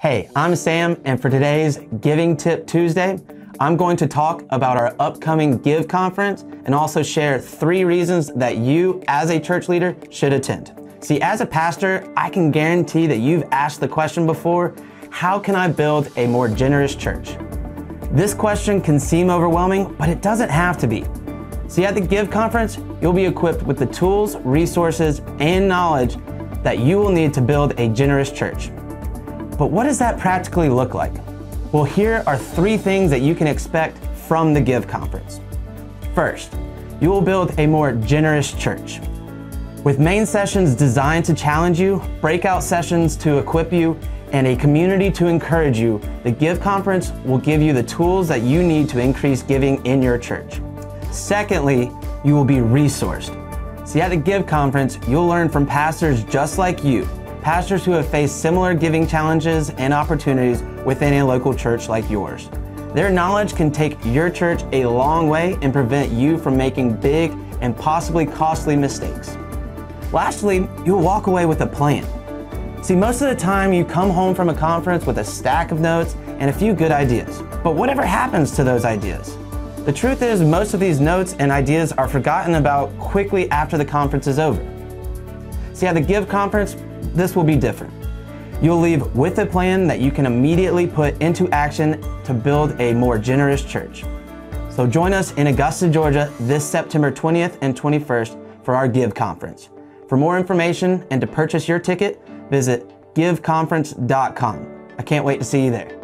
Hey, I'm Sam, and for today's Giving Tip Tuesday, I'm going to talk about our upcoming Give conference and also share three reasons that you, as a church leader, should attend. See, as a pastor, I can guarantee that you've asked the question before how can I build a more generous church? This question can seem overwhelming, but it doesn't have to be. See, at the Give conference, you'll be equipped with the tools, resources, and knowledge that you will need to build a generous church. But what does that practically look like? Well, here are three things that you can expect from the Give Conference. First, you will build a more generous church. With main sessions designed to challenge you, breakout sessions to equip you, and a community to encourage you, the Give Conference will give you the tools that you need to increase giving in your church. Secondly, you will be resourced. See, at the Give Conference, you'll learn from pastors just like you pastors who have faced similar giving challenges and opportunities within a local church like yours. Their knowledge can take your church a long way and prevent you from making big and possibly costly mistakes. Lastly, you'll walk away with a plan. See, most of the time you come home from a conference with a stack of notes and a few good ideas. But whatever happens to those ideas? The truth is, most of these notes and ideas are forgotten about quickly after the conference is over. See, at the Give conference, this will be different. You'll leave with a plan that you can immediately put into action to build a more generous church. So join us in Augusta, Georgia this September 20th and 21st for our Give Conference. For more information and to purchase your ticket, visit giveconference.com. I can't wait to see you there.